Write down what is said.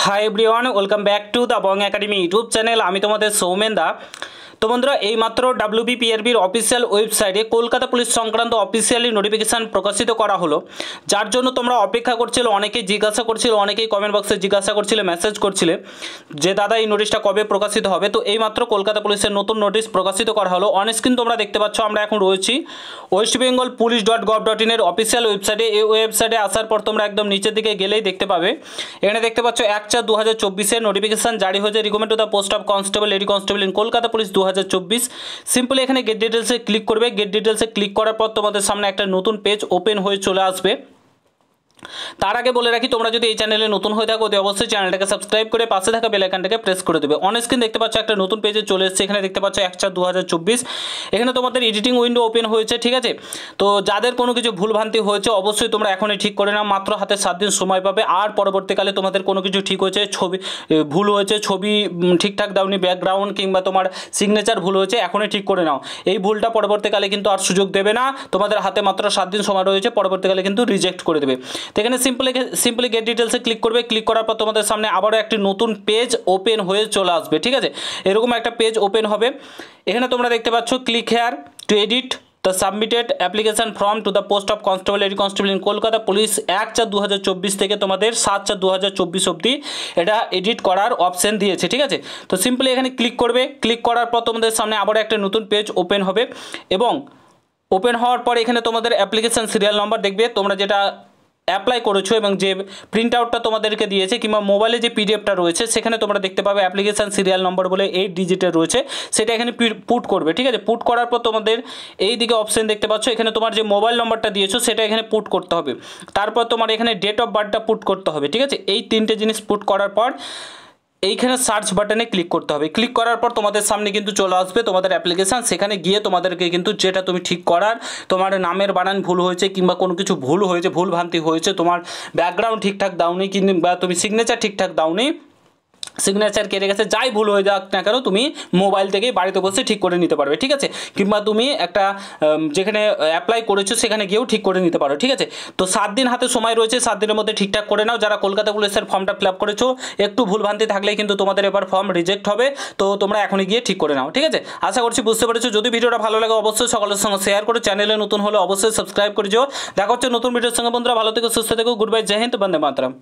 Hi everyone welcome back to the Bong academy YouTube channel আমি তোমাদের সৌমেন দা তো বন্ধুরা, এইমাত্র ডাব্লিউবিপিআরবির অফিসিয়াল ওয়েবসাইটে কলকাতা পুলিশ সংক্রান্ত অফিসিয়ালি নোটিফিকেশান প্রকাশিত করা হলো। যার জন্য তোমরা অপেক্ষা করছিল, অনেকেই জিজ্ঞাসা করছিল, অনেকেই কমেন্ট বক্সে জিজ্ঞাসা করছিলে মেসেজ করছিলে যে, দাদা, এই নোটিশটা কবে প্রকাশিত হবে? তো এইমাত্র কলকাতা পুলিশের নতুন নোটিশ প্রকাশিত করা হলো। অনস্ক্রিন তোমরা দেখতে পাচ্ছ, আমরা এখন রয়েছি West Bengal police dot gov dot ইনের অফিসিয়াল ওয়েবসাইটে এই ওয়েবসাইটে আসার পর তোমরা একদম নিচের দিকে গেলেই দেখতে পাবে। এখানে দেখতে পাচ্ছ, এক চার দু হাজার চব্বিশের নোটিফিকেশান জারি হয়েছে। Recommend to the post of constable lady constable in Kolkata police দু হাজার চব্বিশ সিম্পলি এখানে গেট ডিটেলসে ক্লিক করবে। গেট ডিটেলসে ক্লিক করার পর তোমাদের সামনে একটা নতুন পেজ ওপেন হয়ে চলে আসবে। তার আগে বলে রাখি, তোমরা যদি এই চ্যানেলে নতুন হয়ে থাকো অবশ্যই চ্যানেলটাকে সাবস্ক্রাইব করে পাশে থাকা বেল আইকনটাকে প্রেস করে দেবে। অন স্ক্রিন দেখতে পাচ্ছ একটা নতুন পেজে চলে এসেছে, এখানে দেখতে পাচ্ছ এক চার দু এখানে তোমাদের এডিটিং উইন্ডো ওপেন হয়েছে, ঠিক আছে? তো যাদের কোনো কিছু ভুলভ্রান্তি হয়েছে, অবশ্যই তোমরা এখনই ঠিক করে নাও, মাত্র হাতে সাত দিন সময় পাবে। আর পরবর্তীকালে তোমাদের কোনো কিছু ঠিক হয়েছে, ছবি ভুল হয়েছে, ছবি ঠিকঠাক দাওনি ব্যাকগ্রাউন্ড কিংবা তোমার সিগনেচার ভুল হয়েছে, এখনই ঠিক করে নাও। এই ভুলটা পরবর্তীকালে কিন্তু আর সুযোগ দেবে না। তোমাদের হাতে মাত্র সাত দিন সময় রয়েছে, পরবর্তীকালে কিন্তু রিজেক্ট করে দেবে। তো এখানে সিম্পলি সিম্পলি গেট ডিটেলসে ক্লিক করবে ক্লিক করার পর তোমাদের সামনে আবারও একটি নতুন পেজ ওপেন হয়ে চলে আসবে, ঠিক আছে? এরকম একটা পেজ ওপেন হবে। এখানে তোমরা দেখতে পাচ্ছ click here to edit the submitted application form to the post of constable eddy constable in Kolkata police এক চার দু থেকে তোমাদের সাত চার দু অবধি এটা এডিট করার অপশান দিয়েছে, ঠিক আছে? তো সিম্পলি এখানে ক্লিক করবে ক্লিক করার পর তোমাদের সামনে আবারও একটা নতুন পেজ ওপেন হবে এবং ওপেন হওয়ার পর এখানে তোমাদের অ্যাপ্লিকেশন সিরিয়াল নাম্বার দেখবে, তোমরা যেটা অ্যাপ্লাই করেছ এবং যে প্রিন্ট আউটটা তোমাদেরকে দিয়েছে কিংবা মোবাইলে যে পিডিএফটা রয়েছে, সেখানে তোমরা দেখতে পাবে অ্যাপ্লিকেশান সিরিয়াল নম্বর বলে এইট ডিজিটের রয়েছে। সেটা এখানে পুট করবে, ঠিক আছে? পুট করার পর তোমাদের এই দিকে অপশন দেখতে পাচ্ছ, এখানে তোমার যে মোবাইল নম্বরটা দিয়েছ, সেটা এখানে পুট করতে হবে। তারপর তোমার এখানে ডেট অফ বার্থটা পুট করতে হবে, ঠিক আছে? এই তিনটে জিনিস পুট করার পর এইখানে সার্চ বাটনে ক্লিক করতে হবে। ক্লিক করার পর তোমাদের সামনে কিন্তু চলে আসবে তোমাদের অ্যাপ্লিকেশান সেখানে গিয়ে তোমাদেরকে কিন্তু যেটা তুমি ঠিক করার, তোমার নামের বানান ভুল হয়েছে কিংবা কোনো কিছু ভুল হয়েছে, ভুল ভ্রান্তি হয়েছে, তোমার ব্যাকগ্রাউন্ড ঠিকঠাক দাওনি কিংবা তুমি সিগনেচার ঠিকঠাক দাওনি সিগনেচার কেটে গেছে, যাই ভুল হয়ে যাক না কেন তুমি মোবাইল থেকেই বাড়িতে বসে ঠিক করে নিতে পারবে, ঠিক আছে? কিংবা তুমি একটা যেখানে অ্যাপ্লাই করেছ সেখানে গিয়েও ঠিক করে নিতে পারো, ঠিক আছে? তো সাত দিন হাতে সময় রয়েছে, সাত দিনের মধ্যে ঠিকঠাক করে নাও। যারা কলকাতা পুলিশের ফর্মটা ফিল আপ করেছ, একটু ভুলভ্রান্তি থাকলেই কিন্তু তোমাদের এবার ফর্ম রিজেক্ট হবে। তো তোমরা এখনই গিয়ে ঠিক করে নাও, ঠিক আছে? আশা করছি বুঝতে পেরেছ। যদি ভিডিওটা ভালো লাগে অবশ্যই সকলের সঙ্গে শেয়ার করে। চ্যানেলে নতুন হলে অবশ্যই সাবস্ক্রাইব করে দেখা হচ্ছে নতুন ভিডিওর সঙ্গে। বন্ধুরা, ভালো থেকে, সুস্থ থেকো। গুড বাই জয় হিন্দ বন্দে মাতরম